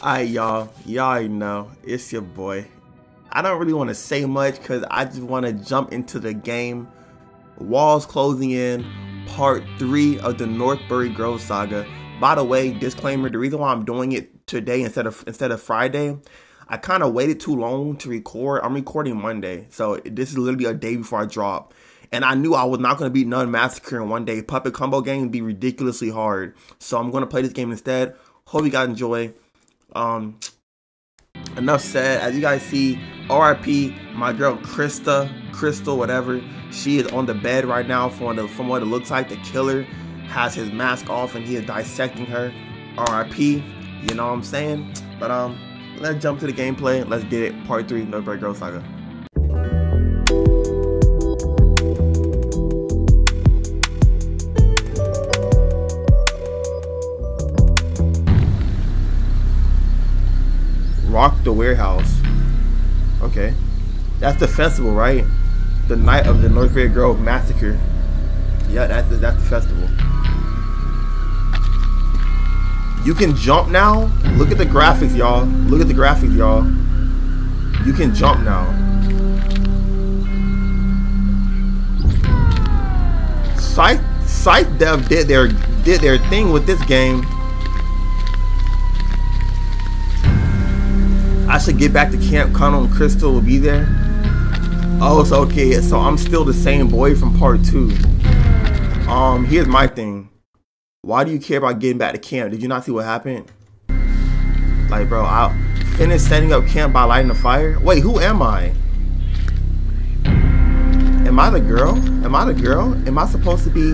Alright, y'all. Y'all already know. It's your boy. I don't really want to say much because I just want to jump into the game. Walls closing in, part 3 of the Northbury Grove saga. By the way, disclaimer, the reason why I'm doing it today instead of instead of Friday, I kind of waited too long to record. I'm recording Monday, so this is literally a day before I drop. And I knew I was not going to beat Nun Massacre in one day. Puppet Combo game would be ridiculously hard. So I'm going to play this game instead. Hope you guys enjoy. Um, enough said. As you guys see, RIP, my girl Krista, Crystal, whatever. She is on the bed right now. From the, from what it looks like, the killer has his mask off and he is dissecting her. RIP. You know what I'm saying? But um, let's jump to the gameplay. Let's get it. Part three, Northbury Grove Saga. Rock the Warehouse. Okay. That's the festival, right? The night of the Northbury Grove Massacre. Yeah, that's the, that's the festival. You can jump now. Look at the graphics, y'all. Look at the graphics, y'all. You can jump now. Scythe, Scythe Dev did their did their thing with this game. I should get back to Camp Connell and Crystal will be there. Oh, it's okay. So I'm still the same boy from part two. Um, here's my thing. Why do you care about getting back to camp? Did you not see what happened? Like, bro, I finished setting up camp by lighting a fire. Wait, who am I? Am I the girl? Am I the girl? Am I supposed to be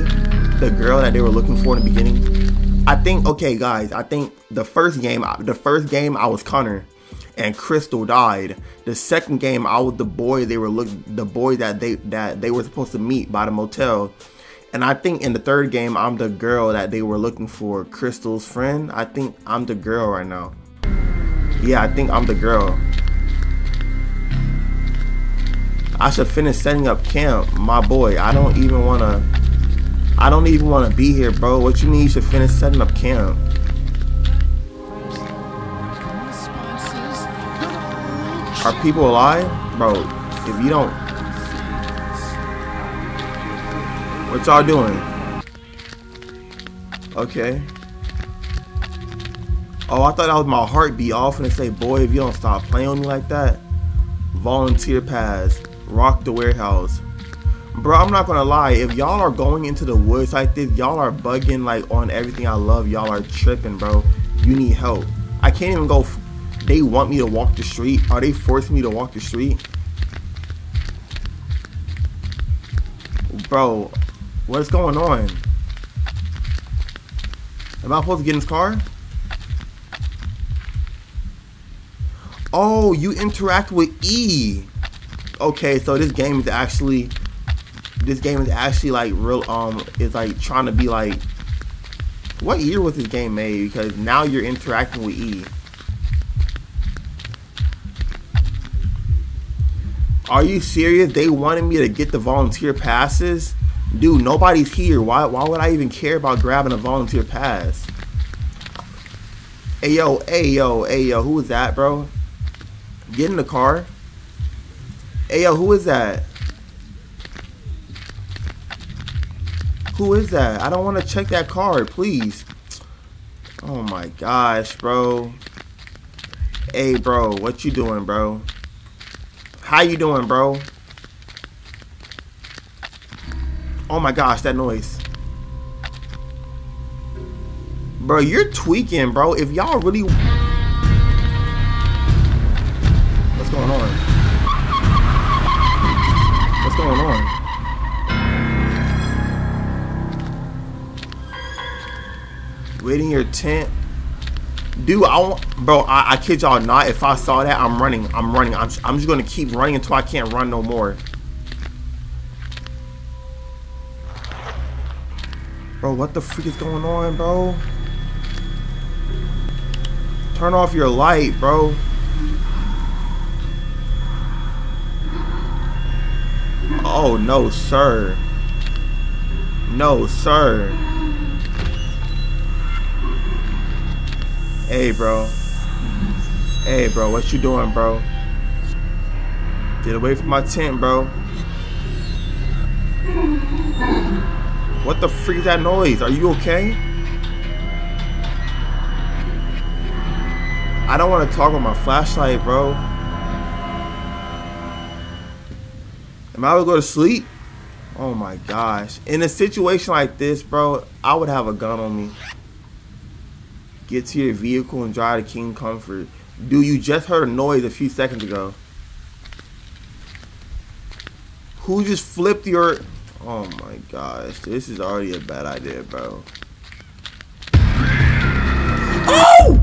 the girl that they were looking for in the beginning? I think, okay, guys, I think the first game, the first game, I was Connor and Crystal died. The second game, I was the boy they were look the boy that they that they were supposed to meet by the motel. And I think in the third game, I'm the girl that they were looking for, Crystal's friend. I think I'm the girl right now. Yeah, I think I'm the girl. I should finish setting up camp, my boy. I don't even wanna. I don't even wanna be here, bro. What you mean you should finish setting up camp? Are people alive? Bro, if you don't... What y'all doing? Okay. Oh, I thought that was my heartbeat off and say, boy, if you don't stop playing with me like that. Volunteer pass. Rock the warehouse. Bro, I'm not gonna lie. If y'all are going into the woods like this, y'all are bugging like on everything I love. Y'all are tripping, bro. You need help. I can't even go they want me to walk the street? Are they forcing me to walk the street? Bro, what's going on? Am I supposed to get in this car? Oh, you interact with E. Okay, so this game is actually this game is actually like real um it's like trying to be like what year was this game made? Because now you're interacting with E. Are you serious? They wanted me to get the volunteer passes? Dude, nobody's here. Why why would I even care about grabbing a volunteer pass? Hey yo, hey yo, hey yo, who is that, bro? Get in the car. Hey yo, who is that? Who is that? I don't want to check that card, please. Oh my gosh, bro. Hey, bro, what you doing, bro? How you doing, bro? Oh my gosh, that noise. Bro, you're tweaking, bro. If y'all really... What's going on? What's going on? Waiting your tent dude i want bro I, I kid y'all not if i saw that i'm running i'm running I'm, I'm just gonna keep running until i can't run no more. Bro what the freak is going on bro? Turn off your light bro. Oh no sir. No sir Hey, bro. Hey, bro, what you doing, bro? Get away from my tent, bro. What the freak is that noise? Are you okay? I don't want to talk with my flashlight, bro. Am I gonna go to sleep? Oh my gosh. In a situation like this, bro, I would have a gun on me. Get to your vehicle and drive to King Comfort. Dude, you just heard a noise a few seconds ago. Who just flipped your... Oh my gosh. This is already a bad idea, bro. Oh!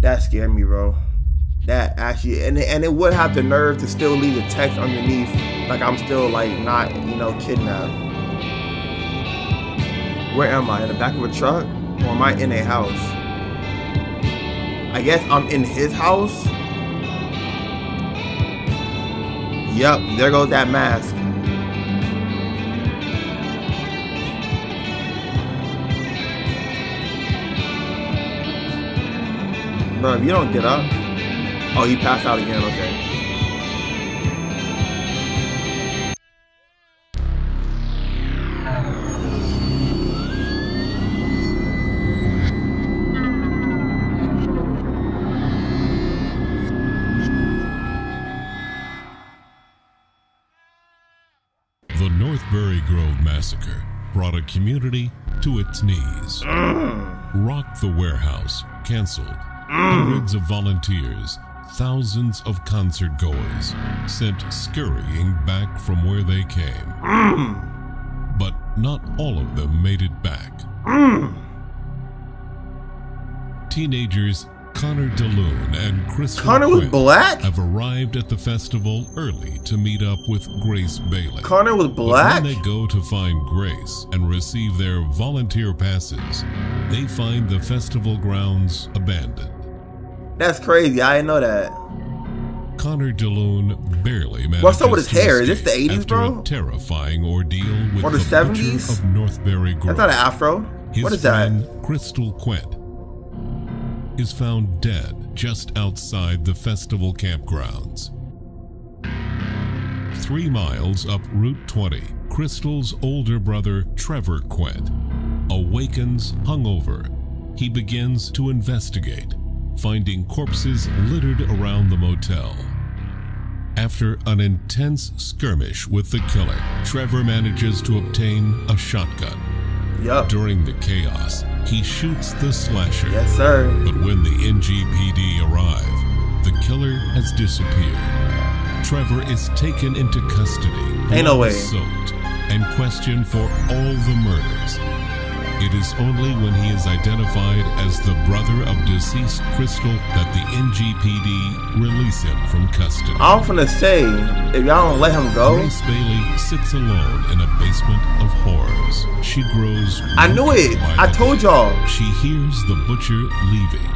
That scared me, bro. That actually... And, and it would have the nerve to still leave a text underneath. Like I'm still, like, not, you know, kidnapped. Where am I? In the back of a truck? Or am I in a house? I guess I'm in his house. Yep, there goes that mask. Bro, if you don't get up. Oh, he passed out again, okay. Rocked the warehouse, canceled. Hundreds of volunteers, thousands of concert goers, sent scurrying back from where they came. But not all of them made it back. Teenagers Connor DeLune and Crystal Connor Quinn black? have arrived at the festival early to meet up with Grace Bailey. Connor was But black? when they go to find Grace and receive their volunteer passes, they find the festival grounds abandoned. That's crazy. I didn't know that. Connor DeLune barely manages What's up with his hair? Is this the 80s, after bro? a terrifying ordeal with Or the the, 70s? of Northbury Grove. That's not an afro. His what is that? Crystal Quent, is found dead just outside the festival campgrounds. Three miles up Route 20, Crystal's older brother, Trevor Quent, awakens hungover. He begins to investigate, finding corpses littered around the motel. After an intense skirmish with the killer, Trevor manages to obtain a shotgun. Yup. During the chaos, he shoots the slasher. Yes, sir. But when the NGPD arrive, the killer has disappeared. Trevor is taken into custody, Ain't no way. soaked, and questioned for all the murders. It is only when he is identified as the brother of deceased Crystal that the NGPD release him from custody. I'm finna say, if y'all don't let him go, Grace Bailey sits alone in a basement of horrors. She grows. I knew it. I told y'all. She hears the butcher leaving.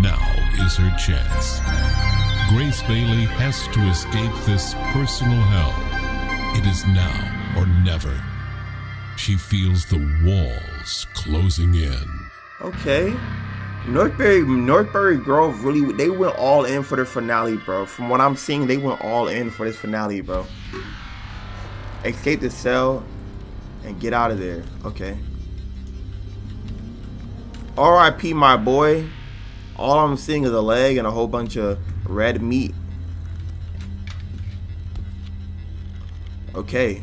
Now is her chance. Grace Bailey has to escape this personal hell. It is now or never. She feels the walls closing in. okay. Northbury, Northbury Grove really, they went all in for the finale, bro. From what I'm seeing, they went all in for this finale, bro. Escape the cell and get out of there. Okay. R.I.P. my boy. All I'm seeing is a leg and a whole bunch of red meat. Okay.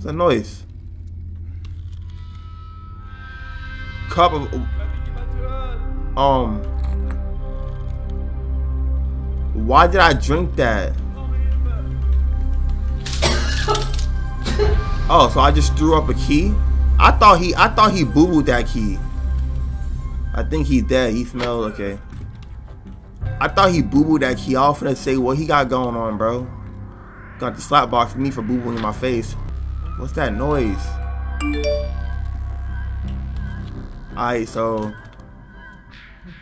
What's that noise? Cup of um. Why did I drink that? Oh, so I just threw up a key? I thought he I thought he boo booed that key. I think he's dead. He smells okay. I thought he boo booed that key. I was finna say what he got going on, bro. Got the slap box for me for boo booing in my face. What's that noise? Alright, so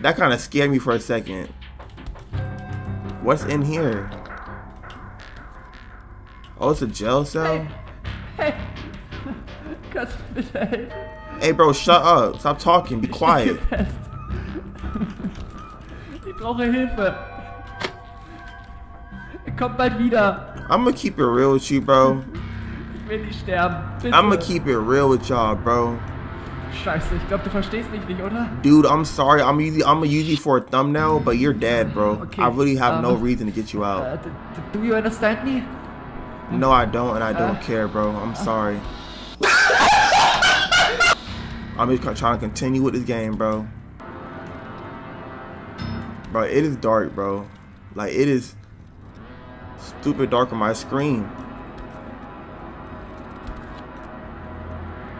that kind of scared me for a second. What's in here? Oh, it's a jail cell? Bitte helfen? Hey, bro, shut up. Stop talking. Be quiet. stecke fest. Ich brauche Hilfe. Komm bald wieder. I'm gonna keep it real with you, bro. Ich sterben. Bitte. I'm gonna keep it real with y'all, bro. Scheiße, ich glaube, du verstehst mich nicht, oder? Dude, I'm sorry. I'm usually I'm gonna use you for a thumbnail, but you're dead, bro. Okay, I really have no um, reason to get you out. Uh, do you understand me? No, I don't, and I don't uh, care, bro. I'm sorry. I'm just trying to continue with this game, bro. Bro, it is dark, bro. Like it is stupid dark on my screen.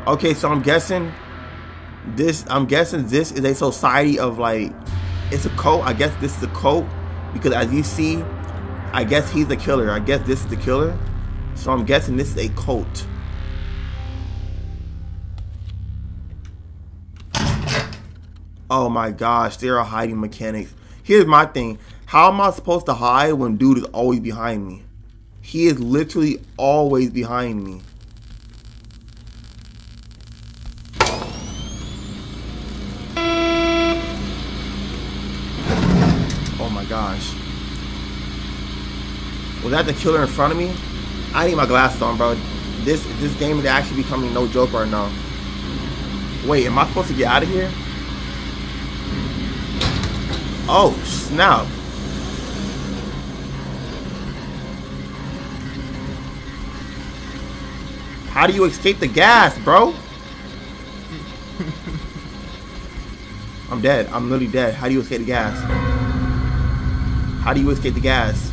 Okay, so I'm guessing this. I'm guessing this is a society of like, it's a cult. I guess this is a cult because as you see, I guess he's the killer. I guess this is the killer. So I'm guessing this is a cult. Oh my gosh, there are hiding mechanics. Here's my thing. How am I supposed to hide when dude is always behind me? He is literally always behind me. Oh my gosh. Was that the killer in front of me? I need my glasses on, bro. This this game is actually becoming no joke right now. Wait, am I supposed to get out of here? Oh, snap. How do you escape the gas, bro? I'm dead. I'm literally dead. How do you escape the gas? How do you escape the gas?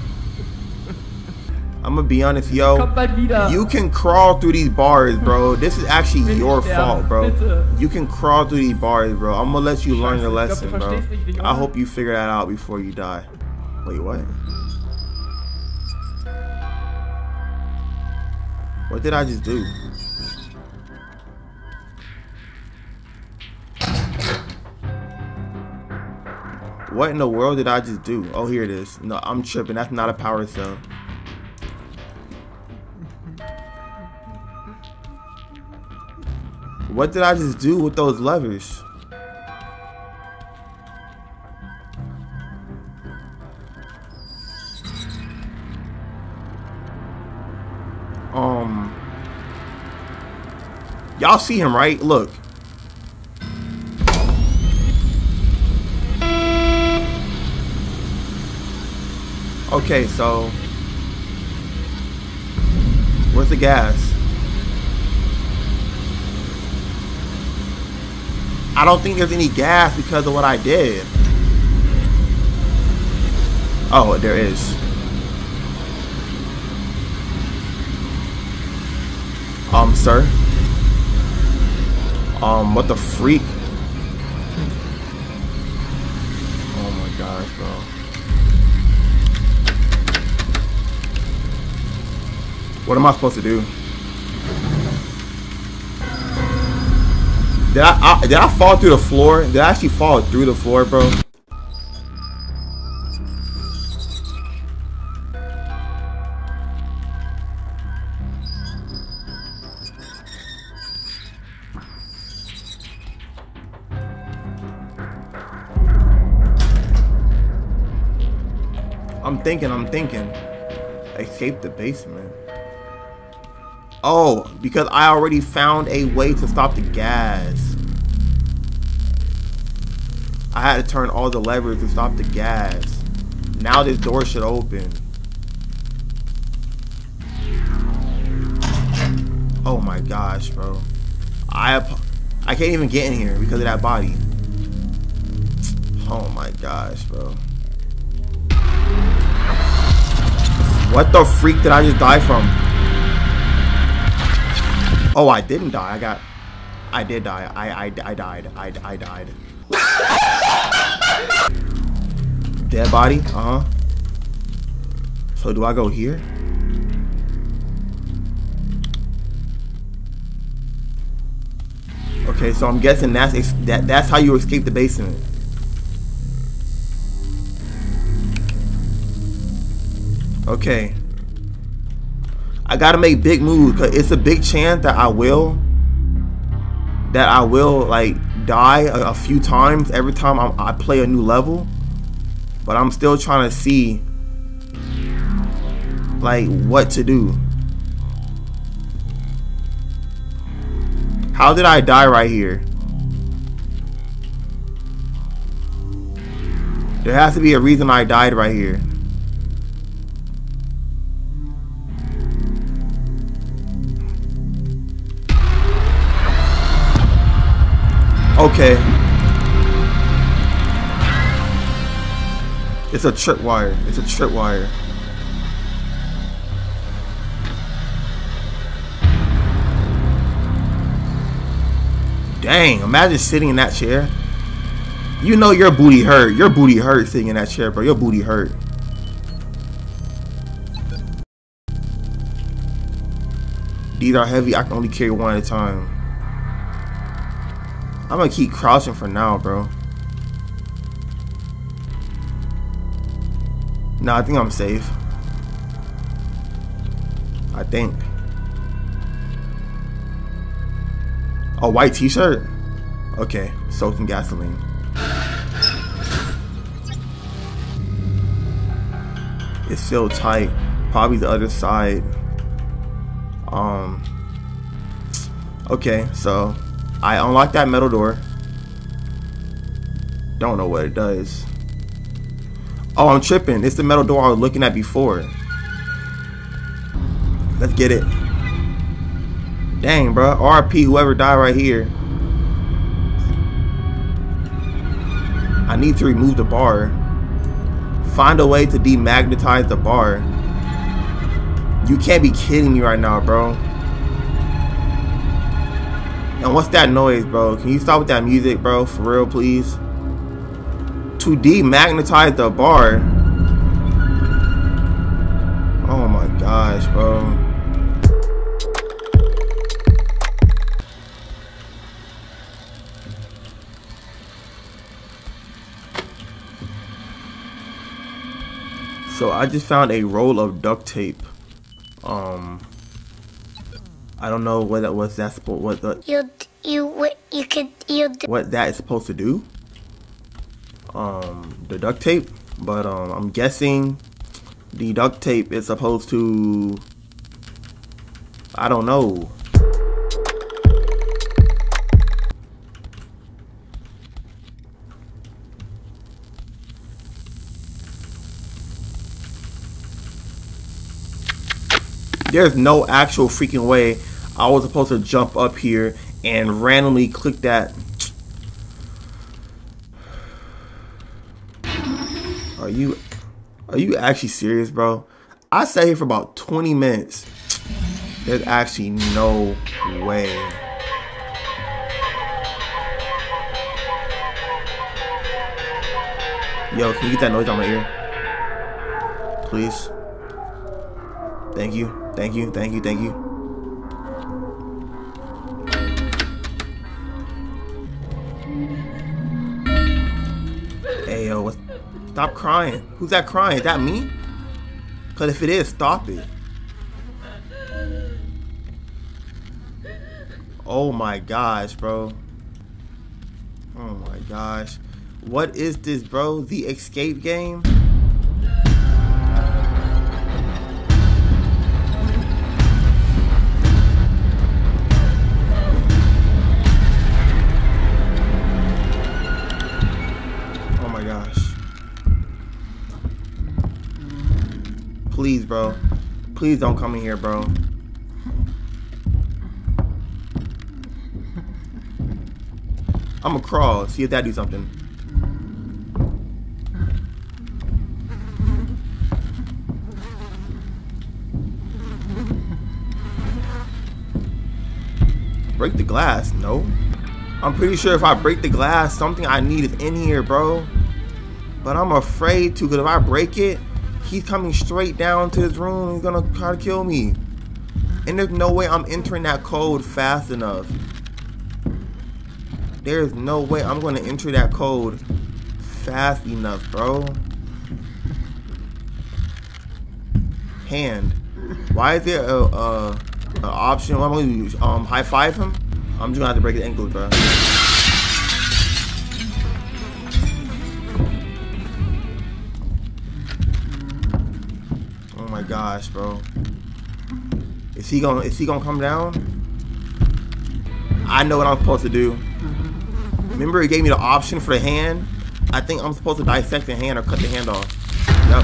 I'm gonna be honest, yo. Komm bald wieder. You can crawl through these bars, bro. This is actually your fault, bro. You can crawl through these bars, bro. I'm gonna let you learn your Scheiße, ich glaub, lesson, bro. verstehst mich nicht, I hope you figure that out before you die. Wait, what? What did I just do? What in the world did I just do? Oh, here it is. No, I'm tripping. That's not a power cell. What did I just do with those levers? Um Y'all see him, right? Look. Okay, so Where's the gas? I don't think there's any gas because of what I did. Oh, there is. Um, sir. Um, what the freak? Oh my gosh, bro. What am I supposed to do? Did I, I did I fall through the floor? Did I actually fall through the floor, bro? I'm thinking, I'm thinking. Escape the basement. Oh, because I already found a way to stop the gas. I had to turn all the levers to stop the gas. Now this door should open. Oh my gosh, bro. I I can't even get in here because of that body. Oh my gosh, bro. What the freak did I just die from? Oh, I didn't die. I got. I did die. I I, I died. I, I died. Dead body? Uh huh. So do I go here? Okay, so I'm guessing that's that that's how you escape the basement. Okay. I gotta make big moves because it's a big chance that I will that I will like die a, a few times every time I'm, I play a new level, but I'm still trying to see like what to do. How did I die right here? There has to be a reason I died right here. Okay. It's a tripwire. It's a tripwire. Dang, imagine sitting in that chair. You know your booty hurt. Your booty hurt sitting in that chair, bro. Your booty hurt. These are heavy. I can only carry one at a time. I'm gonna keep crouching for now, bro. Nah, I think I'm safe. I think. A white t-shirt? Okay, soaked in gasoline. It's still tight. Probably the other side. Um. Okay, so I unlocked that metal door. Don't know what it does. Oh, I'm tripping. It's the metal door I was looking at before. Let's get it. Dang, bro. RP, whoever died right here. I need to remove the bar. Find a way to demagnetize the bar. You can't be kidding me right now, bro. And what's that noise, bro? Can you stop with that music, bro? For real, please. To demagnetize the bar. Oh my gosh, bro. So I just found a roll of duct tape. Um, I don't know what that was. That's what the You you what you could you what that is supposed to do. Um, the duct tape, but um, I'm guessing the duct tape is supposed to. I don't know. There's no actual freaking way I was supposed to jump up here and randomly click that. Are you are you actually serious, bro? I sat here for about 20 minutes. There's actually no way. Yo, can you get that noise on my ear? Please. Thank you. Thank you. Thank you. Thank you. Stop crying. Who's that crying? Is that me? Because if it is, stop it. Oh my gosh, bro. Oh my gosh. What is this, bro? The escape game? Please, bro. Please don't come in here, bro. I'ma crawl, see if that do something. Break the glass? No. I'm pretty sure if I break the glass, something I need is in here, bro. But I'm afraid to, because if I break it, he's coming straight down to his room. He's gonna try to kill me. And there's no way I'm entering that code fast enough. There's no way I'm gonna enter that code fast enough, bro. Hand. Why is there a, a, a option? What am I gonna use? Um, high five him? I'm just gonna have to break his ankles, bro. Gosh, bro. Is he gonna is he gonna come down? I know what I'm supposed to do. Remember he gave me the option for the hand? I think I'm supposed to dissect the hand or cut the hand off. Yep.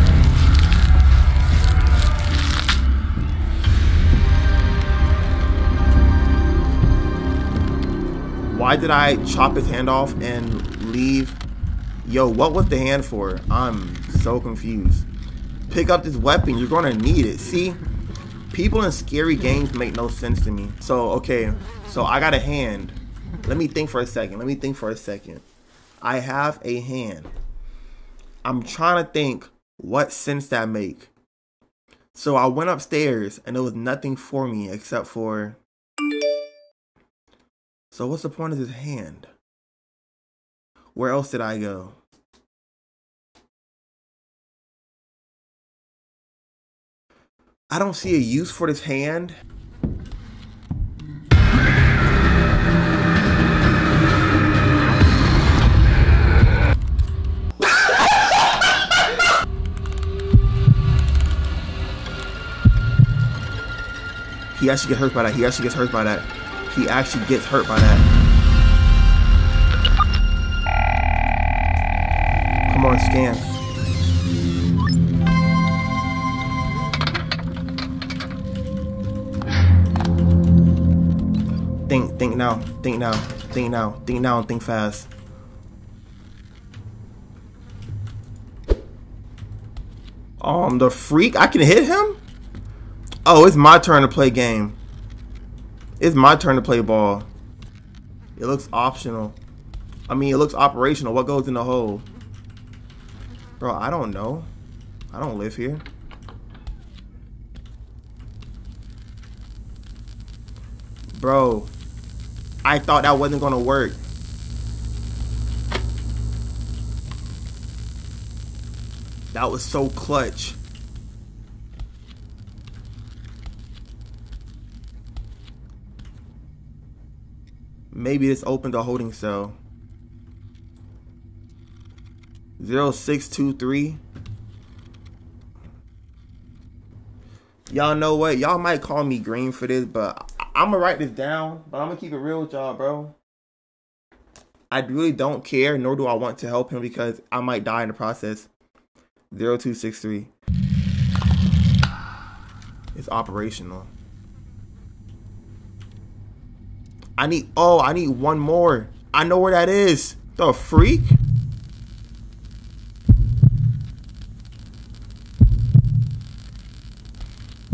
Why did I chop his hand off and leave? Yo, what was the hand for? I'm so confused. Pick up this weapon. You're to need it. See? People in scary games make no sense to me. So, okay. So, I got a hand. Let me think for a second. Let me think for a second. I have a hand. I'm trying to think what sense that make. So, I went upstairs and there was nothing for me except for so what's the point of this hand? Where else did I go? I don't see a use for this hand. he actually gets hurt by that. He actually gets hurt by that he actually gets hurt by that. Come on, scan. Think, think now, think now, think now, think now, and think fast. Um, the freak, I can hit him? Oh, it's my turn to play game. It's my turn to play ball. It looks optional. I mean, it looks operational. What goes in the hole? Bro, I don't know. I don't live here. Bro, I thought that wasn't going to work. That was so clutch. Maybe this opened a holding cell. 0623. Y'all know what? Y'all might call me green for this, but I'm gonna write this down. But I'm gonna keep it real with y'all, bro. I really don't care, nor do I want to help him because I might die in the process. 0263. It's operational. I need, oh, I need one more. I know where that is. The freak?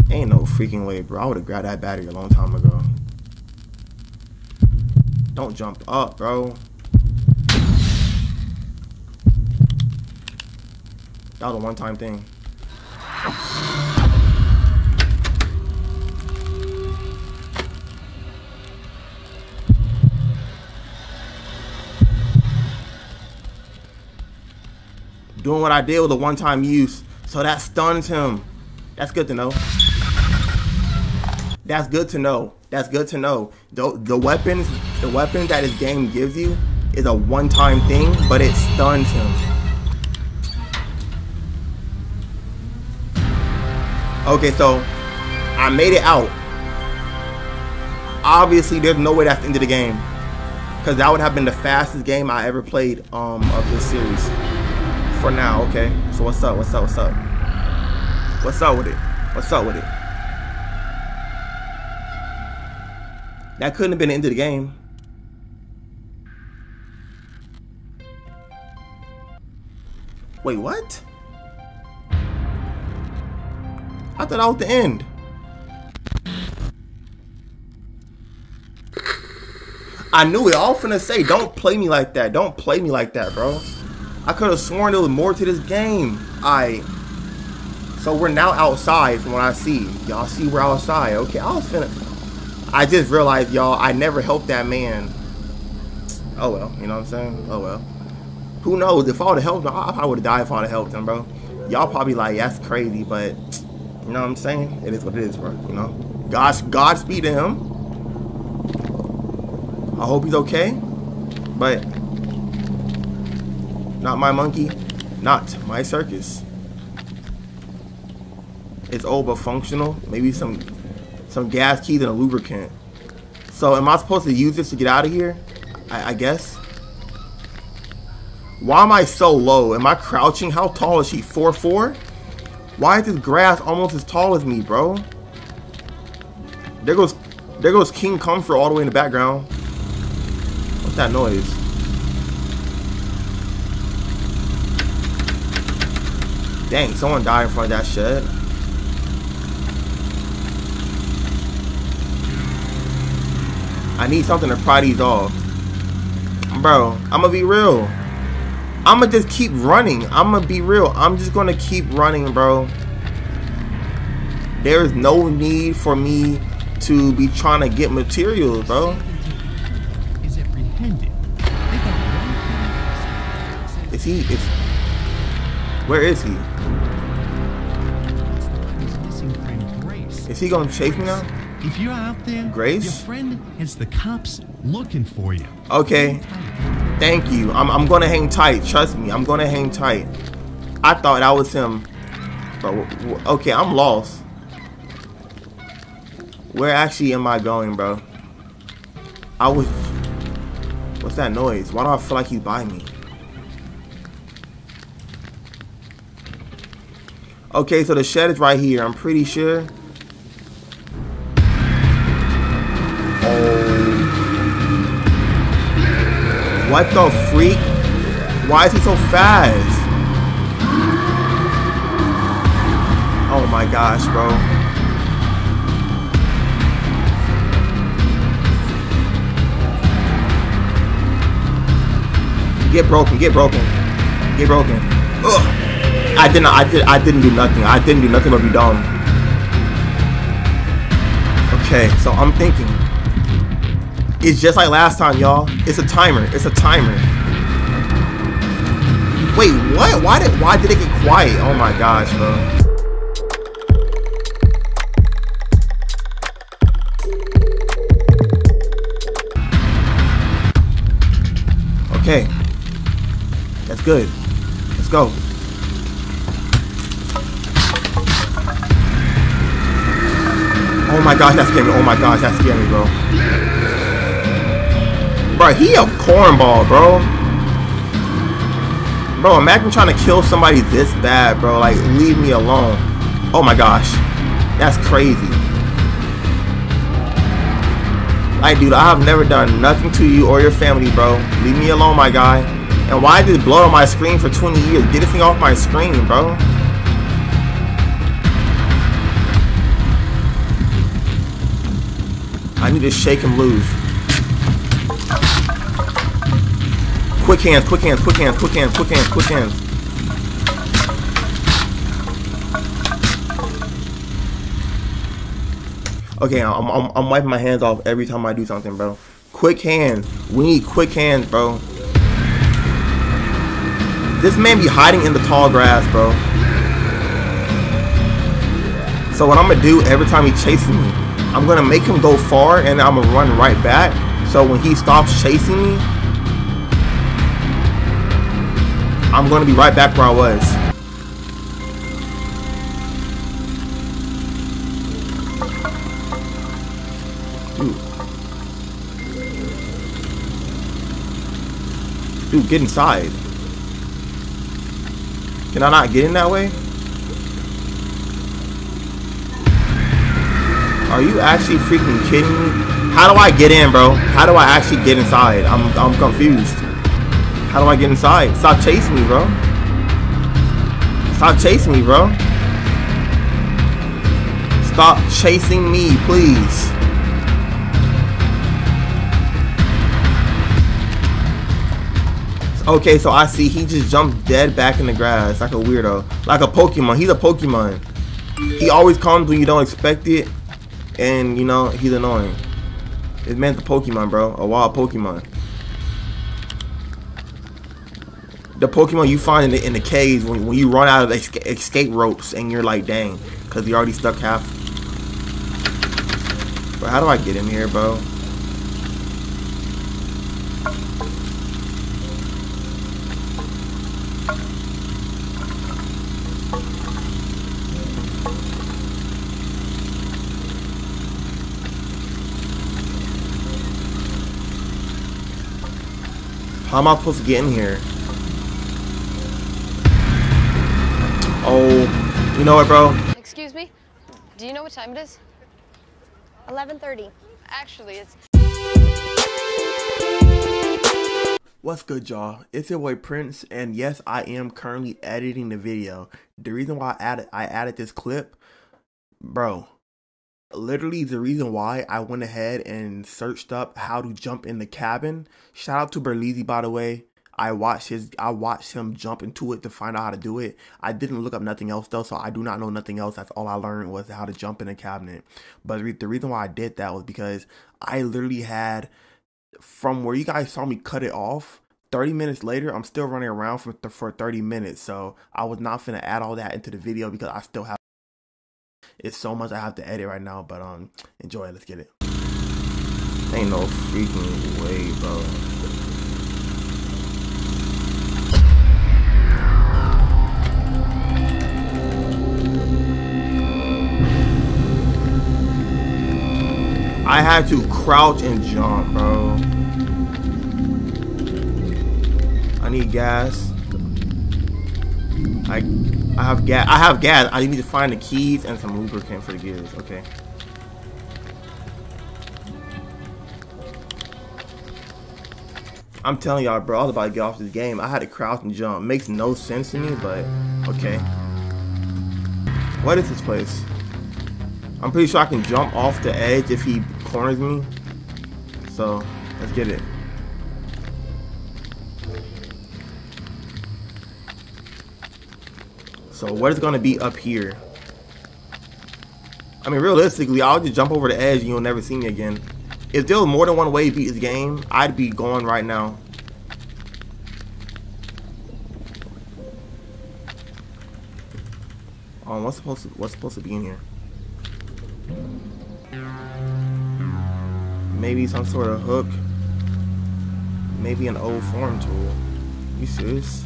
Ain't no freaking way, bro. I would have grabbed that battery a long time ago. Don't jump up, bro. That was a one-time thing. doing what I did with a one-time use. So that stuns him. That's good to know. That's good to know. That's good to know. The, the weapons, the weapon that his game gives you is a one-time thing, but it stuns him. Okay, so I made it out. Obviously, there's no way that's the end of the game. Because that would have been the fastest game I ever played um, of this series for now, okay? So what's up? What's up? What's up? What's up with it? What's up with it? That couldn't have been the end of the game. Wait, what? I thought that was the end. I knew it. All finna say, don't play me like that. Don't play me like that, bro. I could have sworn there was more to this game. I. So we're now outside from what I see. Y'all see we're outside. Okay, I was finna. I just realized, y'all, I never helped that man. Oh well, you know what I'm saying? Oh well. Who knows? If I would have helped him, I would have died if I would have helped him, bro. Y'all probably like, that's crazy, but you know what I'm saying? It is what it is, bro. You know? God's Godspeed to him. I hope he's okay. But not my monkey, not my circus. It's old but functional. Maybe some some gas keys and a lubricant. So am I supposed to use this to get out of here? I, I guess. Why am I so low? Am I crouching? How tall is she? 4'4"? Why is this grass almost as tall as me, bro? There goes there goes King Comfort all the way in the background. What's that noise? Dang, someone died in front of that shed. I need something to pry these off. Bro, I'm gonna be real. I'm gonna just keep running. I'm gonna be real. I'm just gonna keep running, bro. There is no need for me to be trying to get materials, bro. Is he? Is where is he? Is he gonna chase me now? If you're out there, Grace? your friend has the cops looking for you. Okay. Thank you. I'm, I'm gonna hang tight. Trust me. I'm gonna hang tight. I thought that was him. But okay, I'm lost. Where actually am I going, bro? I was. What's that noise? Why do I feel like he's by me? Okay, so the shed is right here. I'm pretty sure. Um, what the freak? Why is he so fast? Oh my gosh, bro. Get broken, get broken. Get broken. Ugh. I did not I did I didn't do nothing. I didn't do nothing but be dumb. Okay, so I'm thinking it's just like last time, y'all. It's a timer. It's a timer. Wait, what? Why did why did it get quiet? Oh my gosh, bro. Okay. That's good. Let's go. Oh my gosh, that scared me. Oh my gosh, that scared me, bro. Bro, he a cornball, bro. Bro, imagine trying to kill somebody this bad, bro. Like, leave me alone. Oh my gosh. That's crazy. Like, dude, I have never done nothing to you or your family, bro. Leave me alone, my guy. And why did blow on my screen for 20 years? Get this thing off my screen, bro. I need to shake him loose. Quick hands, quick hands, quick hands, quick hands, quick hands, quick hands. Okay, I'm, I'm, I'm wiping my hands off every time I do something, bro. Quick hands. We need quick hands, bro. This man be hiding in the tall grass, bro. So what I'm gonna do every time he chases me, I'm gonna make him go far and I'm gonna run right back. So when he stops chasing me, I'm gonna be right back where I was. Dude. Dude, get inside. Can I not get in that way? Are you actually freaking kidding me? How do I get in, bro? How do I actually get inside? I'm I'm confused. How do I get inside? Stop chasing me, bro. Stop chasing me, bro. Stop chasing me, please. Okay, so I see he just jumped dead back in the grass like a weirdo. Like a Pokemon. He's a Pokemon. He always comes when you don't expect it. And, you know, he's annoying. It meant the Pokemon, bro. A wild Pokemon. the Pokemon you find in the, in the caves when, when you run out of escape ropes and you're like, dang, because you're already stuck half. But how do I get in here, bro? How am I supposed to get in here? You know what, bro? Excuse me? Do you know what time it is? 11:30. Actually, it's What's good, y'all? It's your boy Prince, and yes, I am currently editing the video. The reason why I added I added this clip, bro, literally the reason why I went ahead and searched up how to jump in the cabin. Shout out to Berlizzi, by the way. I watched his I watched him jump into it to find out how to do it. I didn't look up nothing else though, so I do not know nothing else. That's all I learned was how to jump in a cabinet. But re- the reason why I did that was because I literally had from where you guys saw me cut it off. 30 minutes later, I'm still running around for for 30 minutes. So I was not gonna add all that into the video because I still have it's so much I have to edit right now. But um, enjoy. Let's get it. Ain't no freaking way, bro. I had to crouch and jump, bro. I need gas. I I have gas. I have gas. I need to find the keys and some lubricant for the gears. Okay. I'm telling y'all, bro, I was about to get off this game. I had to crouch and jump. Makes no sense to me, but okay. What is this place? I'm pretty sure I can jump off the edge if he corners me. So, let's get it. So what is gonna be up here? I mean, realistically, I'll just jump over the edge and you'll never see me again. If there was more than one way to beat this game, I'd be gone right now. Um, what's supposed to what's supposed to be in here? Maybe some sort of hook. Maybe an old form tool. You serious?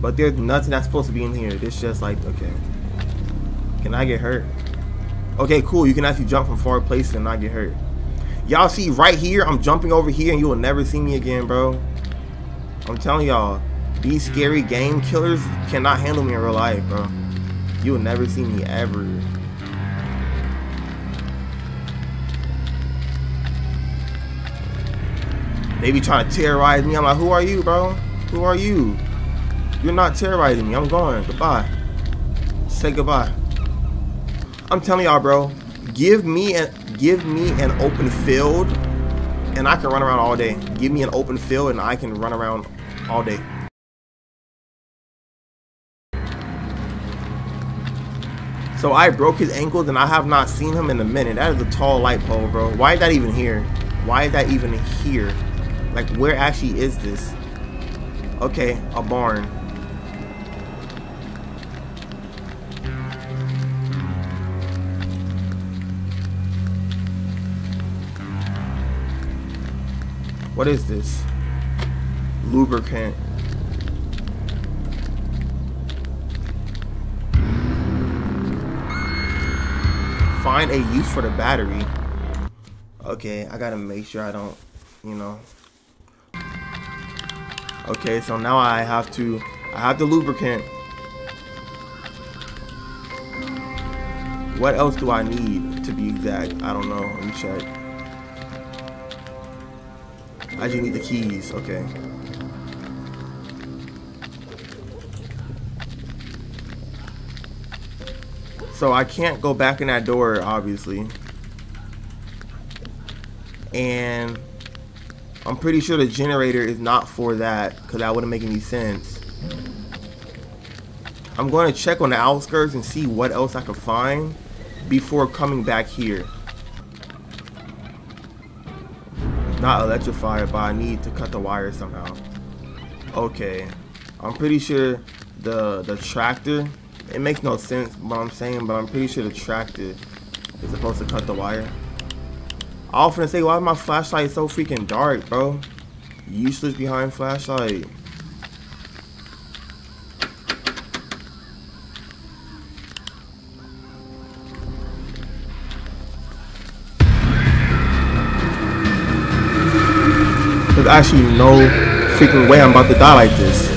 But there's nothing that's supposed to be in here. This just like okay. Can I get hurt? Okay, cool. You can actually jump from far places and not get hurt. Y'all see right here, I'm jumping over here and you will never see me again, bro. I'm telling y'all, these scary game killers cannot handle me in real life, bro. You will never see me ever. They be trying to terrorize me. I'm like, who are you, bro? Who are you? You're not terrorizing me. I'm going. Goodbye. Say goodbye. I'm telling y'all, bro. Give me an give me an open field, and I can run around all day. Give me an open field, and I can run around all day. So I broke his ankles, and I have not seen him in a minute. That is a tall light pole, bro. Why is that even here? Why is that even here? Like, where actually is this? Okay, a barn. What is this? Lubricant. Find a use for the battery. Okay, I gotta make sure I don't, you know. Okay, so now I have to, I have the lubricant. What else do I need to be exact? I don't know. Let me check. I just need the keys. Okay. So I can't go back in that door, obviously. And I'm pretty sure the generator is not for that, because that wouldn't make any sense. I'm going to check on the outskirts and see what else I can find before coming back here. not electrified, but I need to cut the wire somehow. Okay, I'm pretty sure the the tractor. It makes no sense what I'm saying, but I'm pretty sure the tractor is supposed to cut the wire. I often say, why is my flashlight so freaking dark, bro? Useless behind flashlight. There's actually no freaking way I'm about to die like this.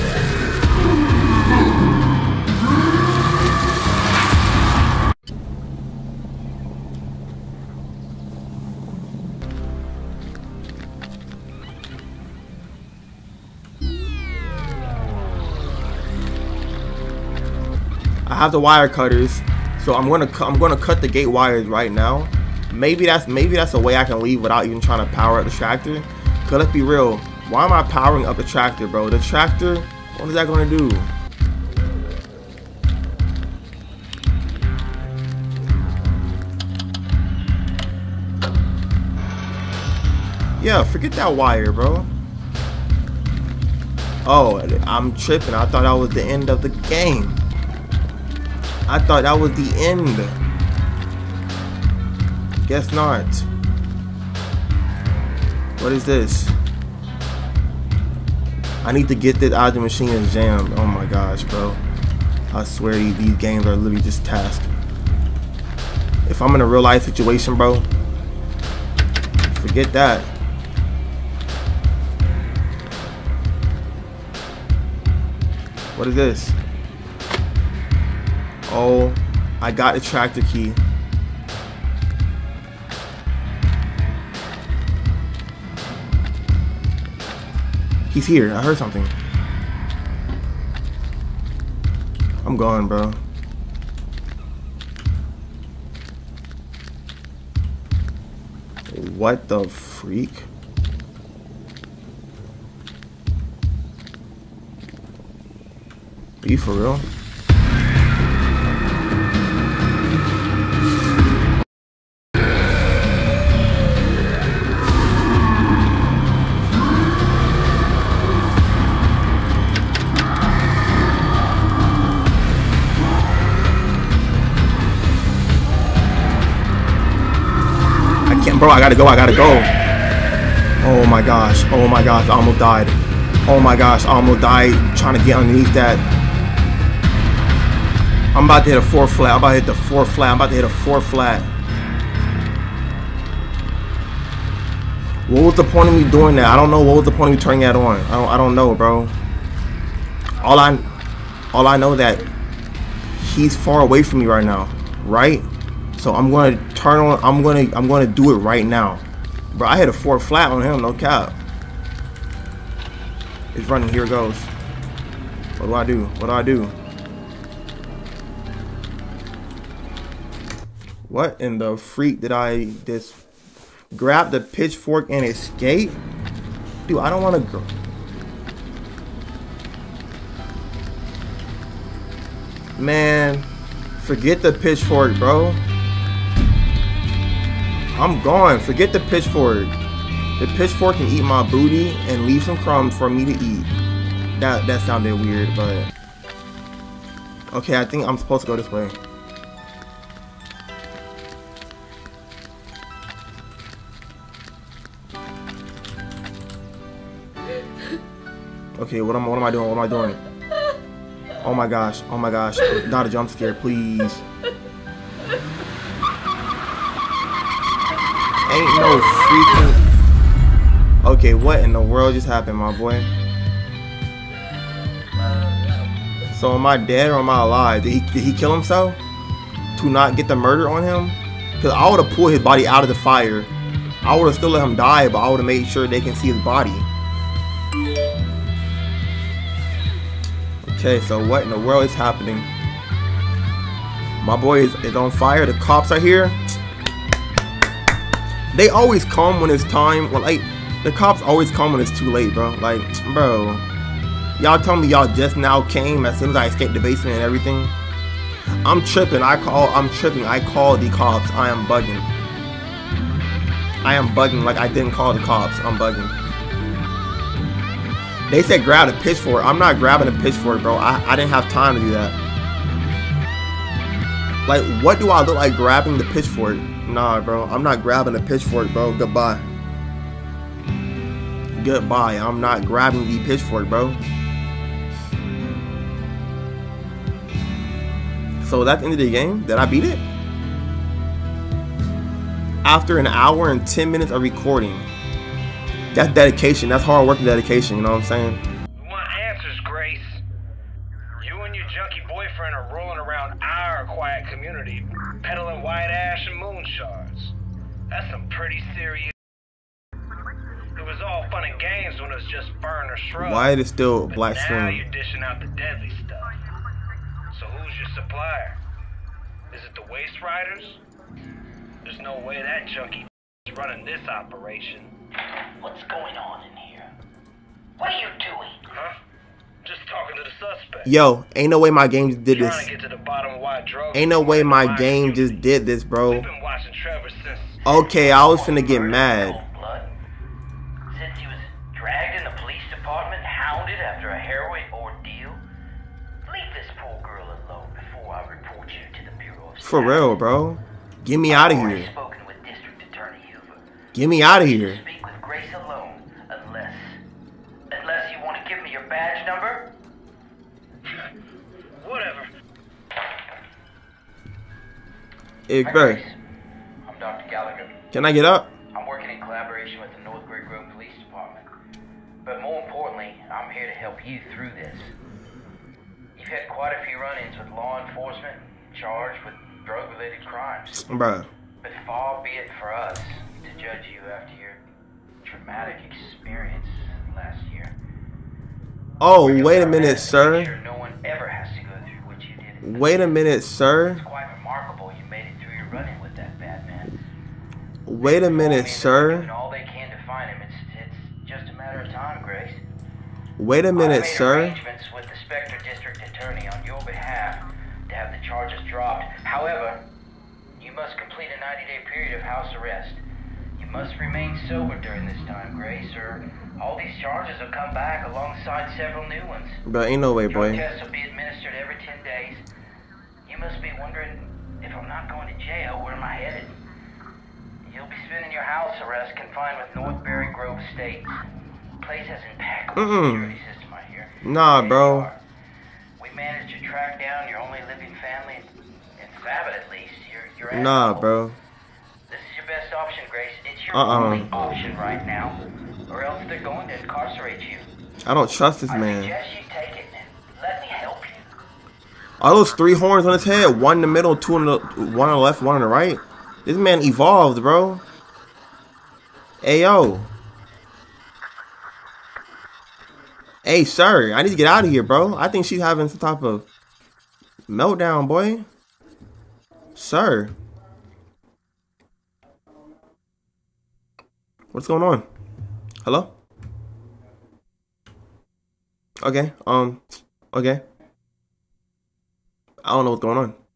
Have the wire cutters, so I'm gonna I'm gonna cut the gate wires right now. Maybe that's maybe that's a way I can leave without even trying to power up the tractor. Cause let's be real, why am I powering up the tractor, bro? The tractor, what is that gonna do? Yeah, forget that wire, bro. Oh, I'm tripping. I thought that was the end of the game. I thought that was the end. Guess not. What is this? I need to get this out of the machine and jam. Oh my gosh, bro. I swear these, these games are literally just tasks. If I'm in a real life situation, bro, forget that. What is this? Oh, I got the tractor key. He's here. I heard something. I'm gone, bro. What the freak? Are you for real? Bro. I gotta go. I gotta go. Oh my gosh. Oh my gosh. I almost died. Oh my gosh. I almost died trying to get underneath that. I'm about to hit a four flat. I'm about to hit the four flat. I'm about to hit a four flat. What was the point of me doing that? I don't know. What was the point of me turning that on? I don't. I don't know, bro. All I, all I know that he's far away from me right now, right? So I'm gonna turn on. I'm gonna. I'm gonna do it right now, bro. I hit a four flat on him. No cap. It's running. Here it goes. What do I do? What do I do? What in the freak did I just grab the pitchfork and escape? Dude, I don't want to go. Man, forget the pitchfork, bro. I'm gone. Forget the pitchfork. The pitchfork can eat my booty and leave some crumbs for me to eat. That that sounded weird, but okay. I think I'm supposed to go this way. Okay, what am what am I doing? What am I doing? Oh my gosh! Oh my gosh! Not a jump scare, please. Ain't no freaking. Okay, what in the world just happened, my boy? So am I dead or am I alive? Did he, did he kill himself to not get the murder on him? Cause I would have pulled his body out of the fire. I would have still let him die, but I would have made sure they can see his body. Okay, so what in the world is happening? My boy is, is on fire. The cops are here. They always come when it's time. Well, like the cops always come when it's too late, bro. Like, bro, y'all tell me y'all just now came as soon as I escaped the basement and everything. I'm tripping. I call. I'm tripping. I call the cops. I am bugging. I am bugging like I didn't call the cops. I'm bugging. They said grab a pitchfork. I'm not grabbing a pitchfork, bro. I, I didn't have time to do that. Like, what do I look like grabbing the pitchfork? Nah, bro. I'm not grabbing a pitchfork, bro. Goodbye. Goodbye. I'm not grabbing the pitchfork, bro. So that's the end of the game. Did I beat it? After an hour and 10 minutes of recording. That's dedication. That's hard work and dedication. You know what I'm saying? That's some pretty serious. It was all fun and games when it was just burn or shrub. Why it is still But black now screen? you're dishing out the deadly stuff. So who's your supplier? Is it the Waste Riders? There's no way that junkie is running this operation. What's going on in here? What are you doing? Huh? Yo, ain't no way my game did this. to get to the bottom of why drugs. Ain't no way my game just did this, bro. We've been watching Trevor since. Okay, I was finna get mad. Since he was dragged in the police department, hounded after a heroin ordeal. Leave this poor girl alone before I report you to the Bureau of For real, bro. Get me out of here. spoken with District Attorney Hoover. Get me out of here. Hey, Hi. I'm Dr. Gallagher. can I get up? I'm working in collaboration with the Northbury Grove Police Department. But more importantly, I'm here to help you through this. You've had quite a few run-ins with law enforcement charged with drug-related crimes. Bruh. But far be it for us to judge you after your traumatic experience last year. Oh, wait a minute, best to make sure. sure no one ever has to go through what you did. Wait a minute, sir. It's quite remarkable you made it through your run-in with that bad man. Wait a minute, sir. all they can to find him. It's, it's just a matter of time, Grace. Wait a minute, sir. arrangements with the Spectre District Attorney on your behalf to have the charges dropped. However, you must complete a 90-day period of house arrest. You must remain sober during this time, Grace, or all these charges will come back alongside several new ones. Bro, ain't no way, Drug boy. tests will be administered every 10 days. You must be wondering if I'm not going to jail, where am I headed? You'll be spending your house arrest confined with Northbury Grove State. Place has impeccable Mm-mm. security system, I hear. Nah, bro. We managed to track down your only living family, in Sabbath at least. Your, your Nah, asshole. bro. This is your best option, Grace. It's your Uh-uh. only option right now, or else they're going to incarcerate you. I don't trust this I man. suggest you take it and let me help you. Are those three horns on his head? One in the middle, two on the one on the left, one on the right. This man evolved, bro. Hey yo. Hey sir, I need to get out of here, bro. I think she's having some type of meltdown, boy. Sir. What's going on? Hello? Okay, um, okay. I don't know what's going on.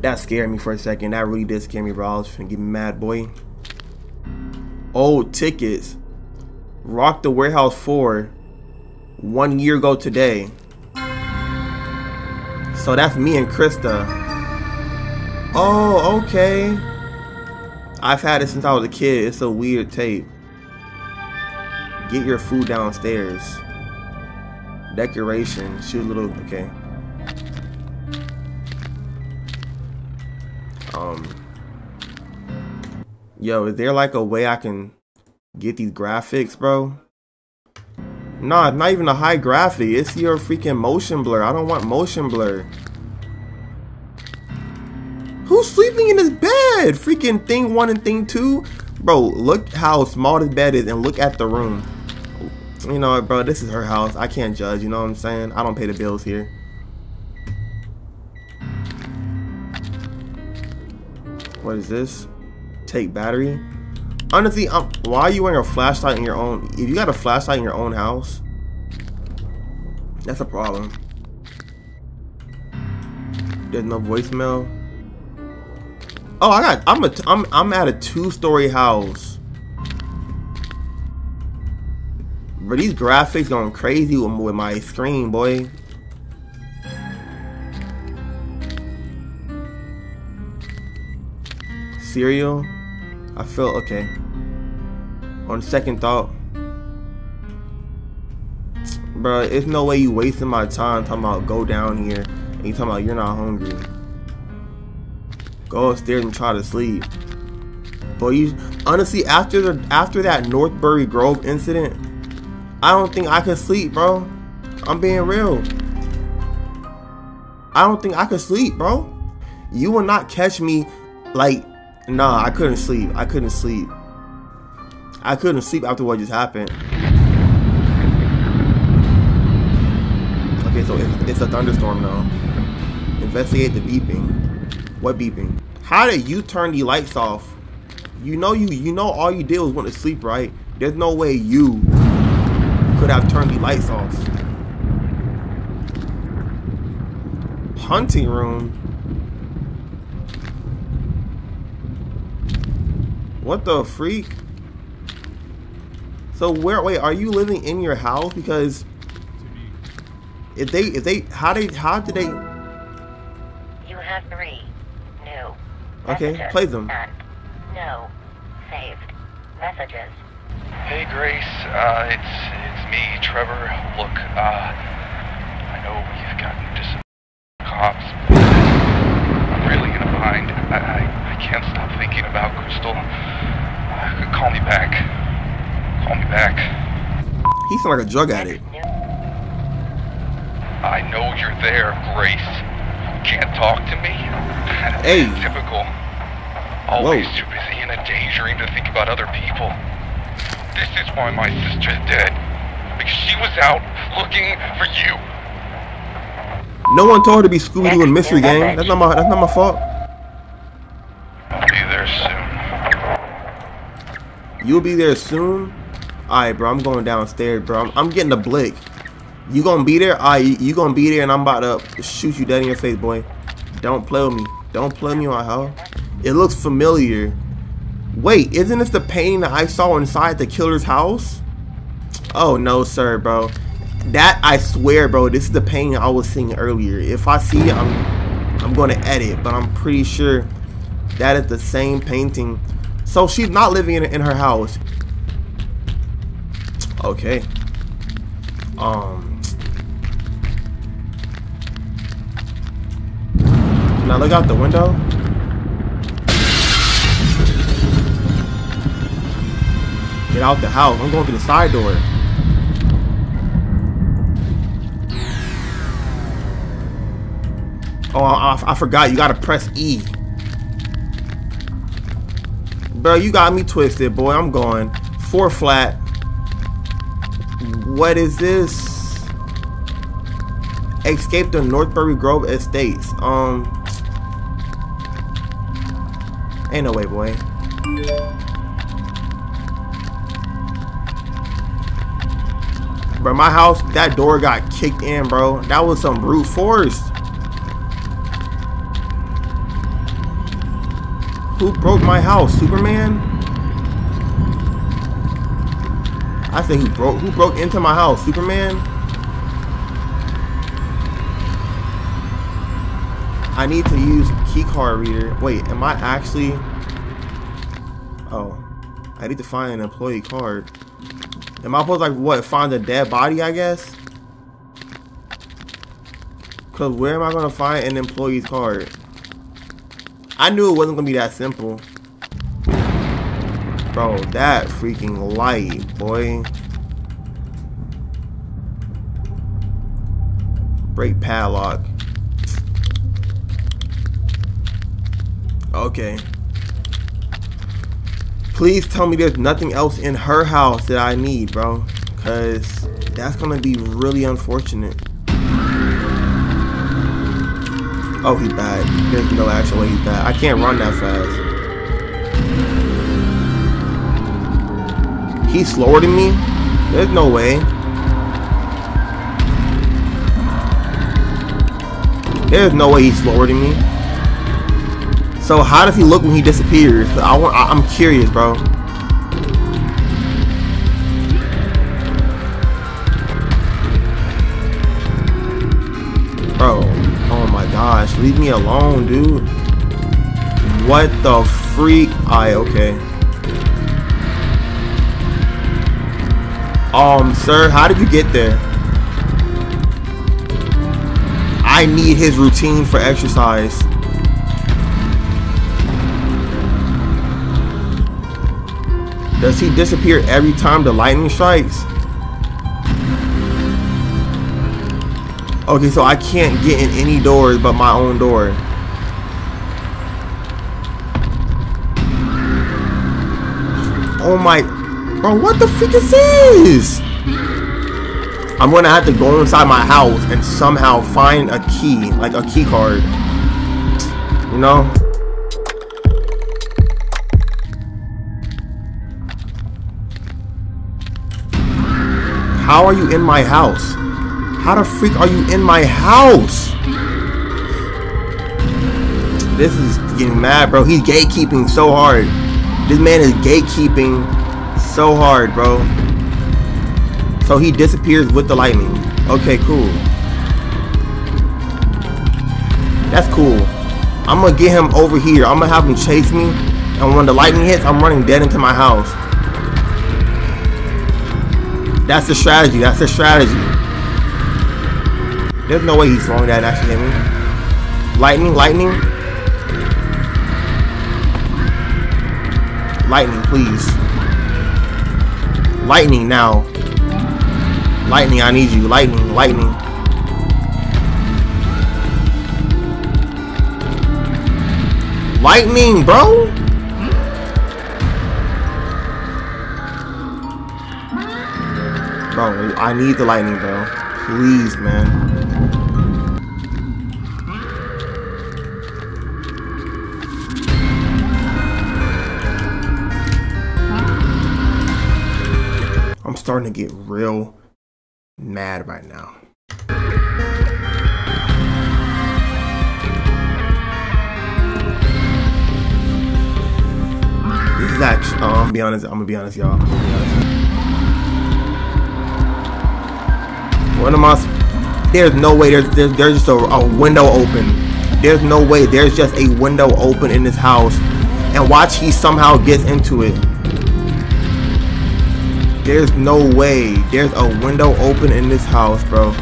That scared me for a second. That really did scare me, bro. I was finna get mad, boy. Oh, tickets. Rock the Warehouse 4 one year ago today. So that's me and Krista. Oh, okay. I've had it since I was a kid. It's a weird tape. Get your food downstairs. Decoration. Shoot a little. Okay. Um. Yo, is there like a way I can get these graphics, bro? Nah, not even a high graphic. It's your freaking motion blur. I don't want motion blur. Who's sleeping in his bed? Freaking thing one and thing two? Bro, look how small this bed is and look at the room. You know bro? This is her house. I can't judge. You know what I'm saying? I don't pay the bills here. What is this? Take battery. Honestly, um, why are you wearing a flashlight in your own? If you got a flashlight in your own house, that's a problem. There's no voicemail. Oh, I got. I'm a. I'm. I'm at a two-story house. But these graphics going crazy with, with my screen, boy. Cereal. I feel okay. On second thought, bro, it's no way you wasting my time talking about go down here and you talking about you're not hungry. Go upstairs and try to sleep. But you honestly after the after that Northbury Grove incident, I don't think I could sleep, bro. I'm being real. I don't think I could sleep, bro. You will not catch me like nah, I couldn't sleep. I couldn't sleep. I couldn't sleep after what just happened. Okay, so it's, it's a thunderstorm now. Investigate the beeping. What beeping? How did you turn the lights off? You know you you know all you did was went to sleep, right? There's no way you could have turned the lights off. Hunting room. What the freak? So where wait, are you living in your house? Because if they if they how they how did they You have three new Okay, play them. no saved messages. Hey Grace, uh, it's it's me, Trevor. Look, uh, I know we've gotten into some cops. but I'm really in a bind. I, I, I can't stop thinking about Crystal. Call me back. Call me back. He sound like a drug addict. I know you're there, Grace. Can't talk to me? Hey. Typical. Always too busy and a daydream to think about other people. This is why my sister's dead. Because she was out looking for you. No one told her to be Scooby Doo and Mystery Gang. That's not my that's not my fault. I'll be there soon. You'll be there soon. Alright, bro. I'm going downstairs, bro. I'm, I'm getting the blick. You gonna be there? Alright, you gonna be there, and I'm about to shoot you dead in your face, boy. Don't play with me. Don't play with me, my hell. It looks familiar. Wait, isn't this the painting that I saw inside the killer's house? Oh no, sir, bro. That I swear, bro. This is the painting I was seeing earlier. If I see it, I'm I'm gonna edit, but I'm pretty sure that is the same painting. So she's not living in, in her house. Okay. Um. I look out the window? Get out the house. I'm going through the side door. Oh, I, I forgot. You gotta press E. Bro, you got me twisted, boy. I'm going. Four flat. What is this? Escape the Northbury Grove Estates. Um. Ain't no way, boy. Bro, my house, that door got kicked in, bro. That was some brute force. Who broke my house? Superman? I say who broke who broke into my house? Superman? I need to use keycard reader. Wait, am I actually Oh. I need to find an employee card. Am I supposed to like what find a dead body I guess? Cause where am I gonna find an employee's card? I knew it wasn't gonna be that simple. Bro, that freaking light, boy. Break padlock. Okay. Please tell me there's nothing else in her house that I need, bro. Cause that's gonna be really unfortunate. Oh, he's bad. There's no actual way he's bad. I can't run that fast. He's slower than me? There's no way. There's no way he's slower than me. So how does he look when he disappears? I want. I'm curious. Bro, gosh, leave me alone, dude. What the freak? I okay. Um, sir, how did you get there? I need his routine for exercise. Does he disappear every time the lightning strikes? Okay, so I can't get in any doors but my own door. Oh my, bro, what the freak is this? I'm gonna have to go inside my house and somehow find a key, like a key card. You know? How are you in my house? How the freak are you in my house? This is getting mad, bro. He's gatekeeping so hard. This man is gatekeeping so hard, bro. So he disappears with the lightning. Okay, cool. That's cool. I'm gonna get him over here. I'm gonna have him chase me. And when the lightning hits, I'm running dead into my house. That's the strategy. That's the strategy. There's no way he's throwing that actually hit me. Lightning, lightning. Lightning, please. Lightning now. Lightning, I need you. Lightning, lightning. Lightning, bro. Bro, I need the lightning, bro. Please, man. Starting to get real mad right now. This is actually, uh, I'm gonna be honest, I'm gonna be honest, y'all. One of my, there's no way there's, there's, there's just a, a window open. There's no way there's just a window open in this house. And watch he somehow gets into it. There's no way. There's a window open in this house, bro.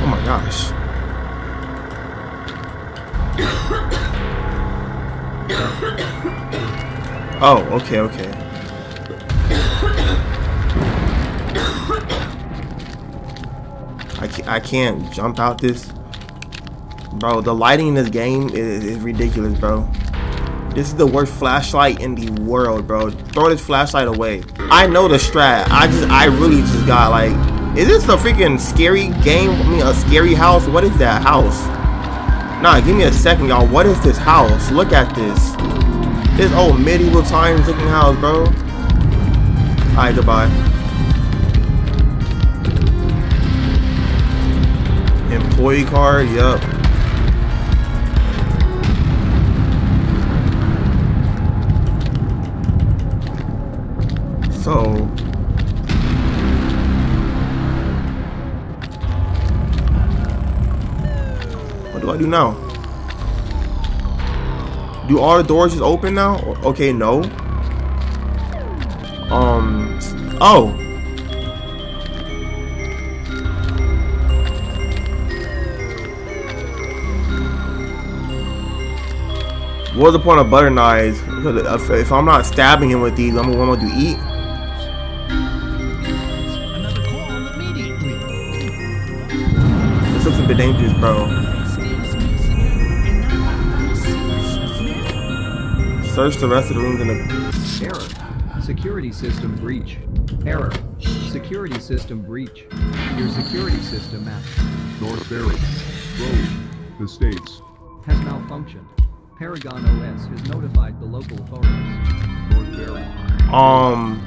Oh my gosh. Oh, okay, okay. I can't, jump out this. Bro, the lighting in this game is, is ridiculous, bro. This is the worst flashlight in the world, bro. Throw this flashlight away. I know the strat. I just, I really just got like, is this a freaking scary game? I mean, a scary house? What is that house? Nah, give me a second, y'all. What is this house? Look at this. This old medieval times looking house, bro. Alright, goodbye. Employee card, yep. So What do I do now? Do all the doors just open now? Okay, no. Um oh. What's the point of butter knives? If, if I'm not stabbing him with these, I'm going to eat. This looks a bit dangerous, bro. Search the rest of the rooms in the. Error. Security system breach. Error. Security system breach. Your security system at Northbury Grove, the States. has malfunctioned. Paragon OS has notified the local authorities. Um,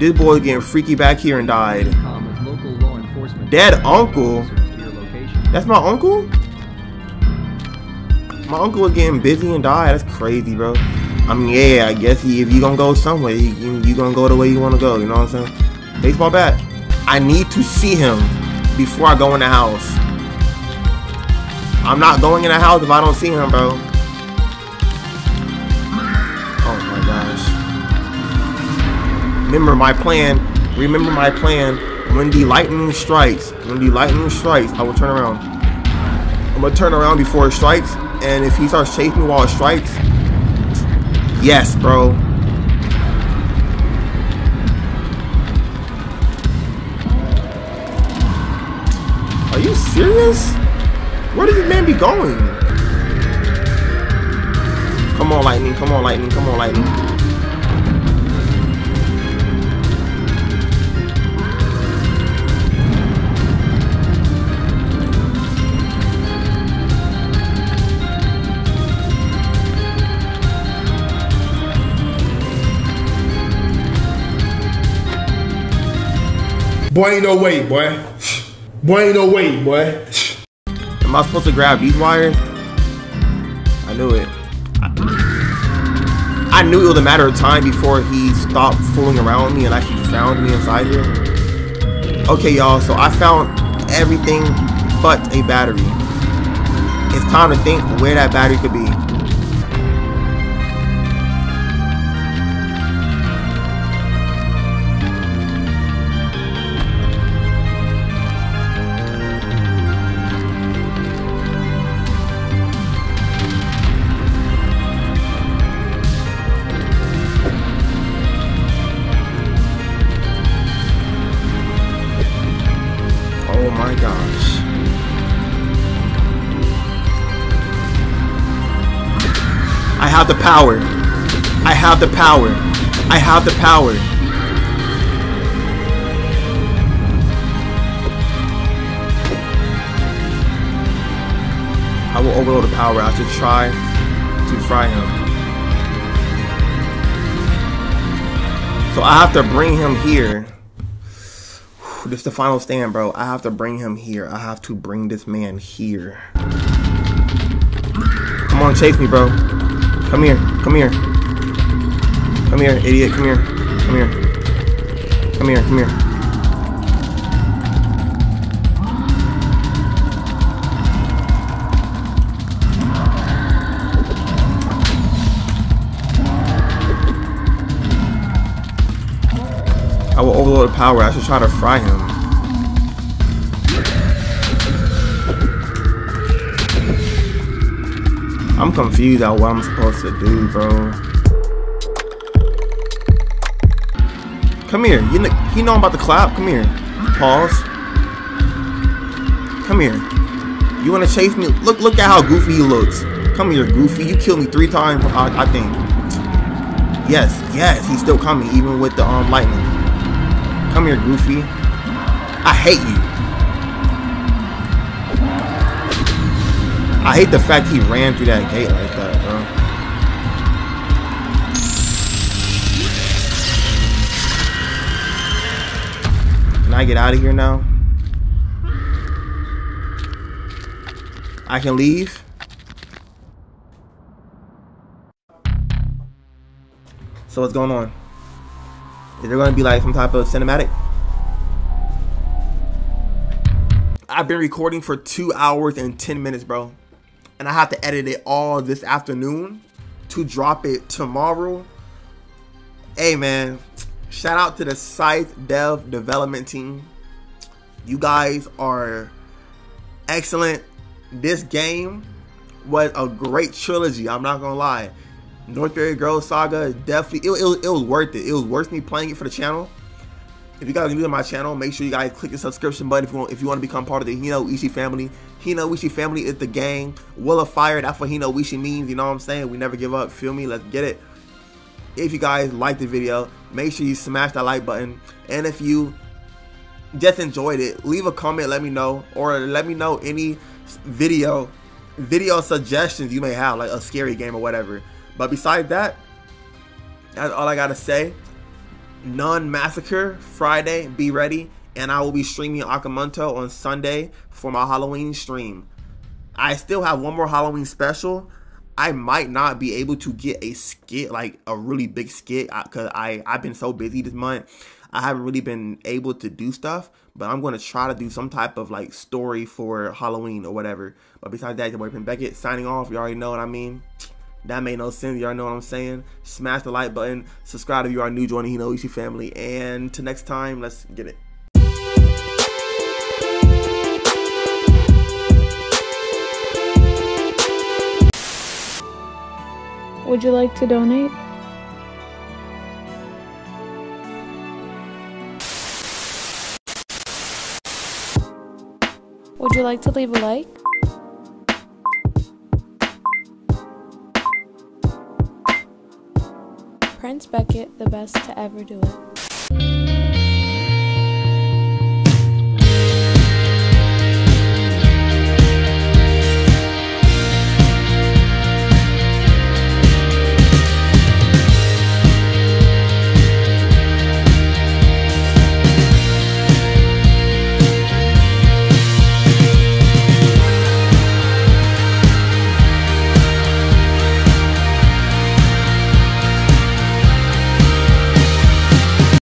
this boy getting freaky back here and died. Com local law enforcement. Dead uncle? officers to your location. That's my uncle? My uncle was getting busy and died. That's crazy, bro. I mean, yeah, I guess he, if you gonna go somewhere, you, you, you gonna go the way you wanna go. You know what I'm saying? Baseball bat. I need to see him before I go in the house. I'm not going in the house if I don't see him, bro. Remember my plan. Remember my plan When the lightning strikes, when the lightning strikes, I will turn around. I'm gonna turn around before it strikes, and if he starts chasing me while it strikes, yes, bro. Are you serious? Where did this man be going? Come on, lightning. Come on, lightning. Come on, lightning. Boy, ain't no way, boy. Boy, ain't no way, boy. Am I supposed to grab these wires? I knew it. I, knew it was a matter of time before he stopped fooling around me and actually found me inside here. Okay, y'all, so I found everything but a battery. It's time to think where that battery could be. Have the power. I have the power. I have the power. I will overload the power. I should try to fry him. So I have to bring him here. This is the final stand, bro. I have to bring him here. I have to bring this man here. Come on, chase me, bro. Come here. Come here. Come here, idiot. Come here. Come here. Come here. Come here. I will overload the power. I should try to fry him. I'm confused at what I'm supposed to do, bro. Come here. You know, he know I'm about to clap. Come here. Pause. Come here. You want to chase me? Look, look at how goofy he looks. Come here, goofy. You killed me three times, I, I think. Yes, yes, he's still coming, even with the um lightning. Come here, Goofy. I hate you. I hate the fact he ran through that gate like that, bro. Can I get out of here now? I can leave? So what's going on? Is there going to be like some type of cinematic? I've been recording for two hours and 10 minutes, bro. And I have to edit it all this afternoon to drop it tomorrow. Hey, man. Shout out to the Scythe Dev development team. You guys are excellent. This game was a great trilogy. I'm not to lie. North Northbury Grove Saga definitely it, it, it, was worth it. It was worth me playing it for the channel. If you guys are new to my channel, make sure you guys click the subscription button if you want if you want to become part of the Hino Ishi family. Hino Ishi family is the gang. Will of Fire, that's what Hino Ishi means, you know what I'm saying? We never give up. Feel me? Let's get it. If you guys like the video, make sure you smash that like button. And if you just enjoyed it, leave a comment, let me know. Or let me know any video video suggestions you may have, like a scary game or whatever. But besides that, that's all I gotta say. Nun Massacre Friday, be ready, and I will be streaming Aka Manto on Sunday for my Halloween stream. I still have one more Halloween special. I might not be able to get a skit, like a really big skit, uh, because I I've been so busy this month. I haven't really been able to do stuff, but I'm gonna try to do some type of like story for Halloween or whatever. But besides that, your boy Prince Beckett signing off. You already know what I mean. That made no sense. Y'all know what I'm saying. Smash the like button. Subscribe if you are new joining Hino Ishi family. And till next time, let's get it. Would you like to donate? Would you like to leave a like? Prince Beckett, the best to ever do it.